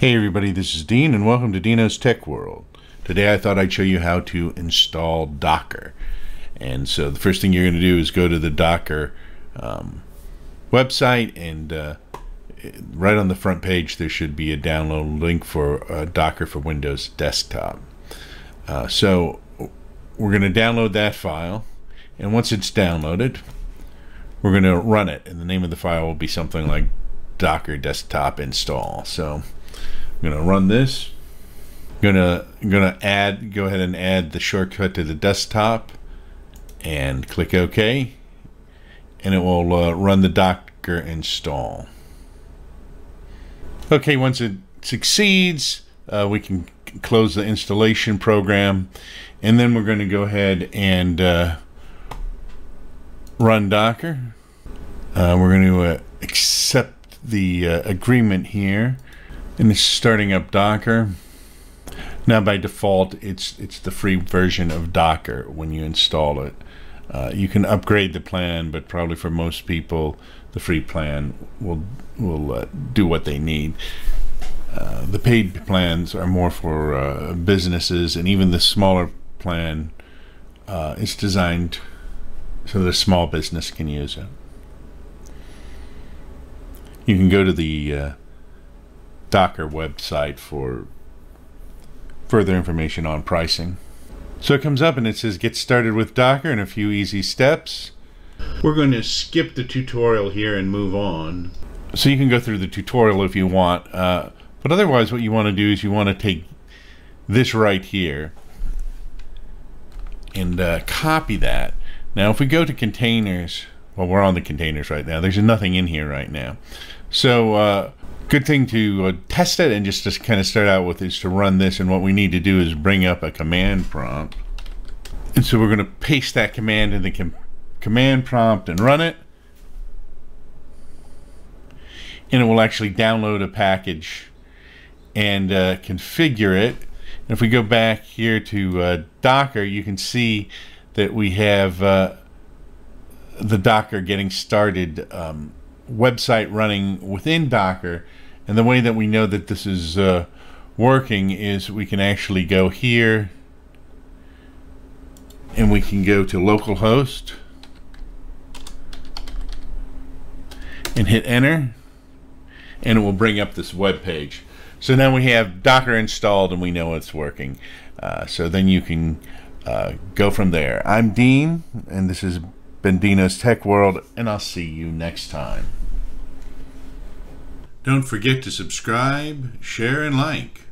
Hey everybody, this is Dean and welcome to Dino's Tech World. Today I thought I'd show you how to install Docker. And so the first thing you're going to do is go to the Docker um, website and uh, right on the front page there should be a download link for uh, Docker for Windows Desktop. Uh, so we're going to download that file and once it's downloaded we're going to run it and the name of the file will be something like Docker Desktop Install. So I'm gonna run this. I'm gonna I'm gonna add go ahead and add the shortcut to the desktop and click OK and it will uh, run the Docker install. Okay, once it succeeds, uh, we can close the installation program and then we're going to go ahead and uh, run Docker. Uh, we're going to uh, accept the uh, agreement here and it's starting up Docker. Now by default, it's it's the free version of Docker when you install it. Uh, you can upgrade the plan, but probably for most people, the free plan will will uh, do what they need. Uh, the paid plans are more for uh, businesses, and even the smaller plan uh, is designed so the small business can use it. You can go to the uh, Docker website for further information on pricing. So it comes up and it says get started with Docker in a few easy steps. We're going to skip the tutorial here and move on. So you can go through the tutorial if you want, uh, but otherwise what you want to do is you want to take this right here and uh, copy that. Now if we go to containers, well we're on the containers right now, there's nothing in here right now. So uh, good thing to uh, test it and just, just kind of start out with is to run this and what we need to do is bring up a command prompt. And so we're going to paste that command in the com command prompt and run it. And it will actually download a package and uh, configure it. And if we go back here to uh, docker you can see that we have uh, the docker getting started um, website running within docker and the way that we know that this is uh, working is we can actually go here and we can go to localhost and hit enter and it will bring up this web page. So now we have Docker installed and we know it's working. Uh, so then you can uh, go from there. I'm Dean and this has been Dino's Tech World and I'll see you next time. Don't forget to subscribe, share, and like.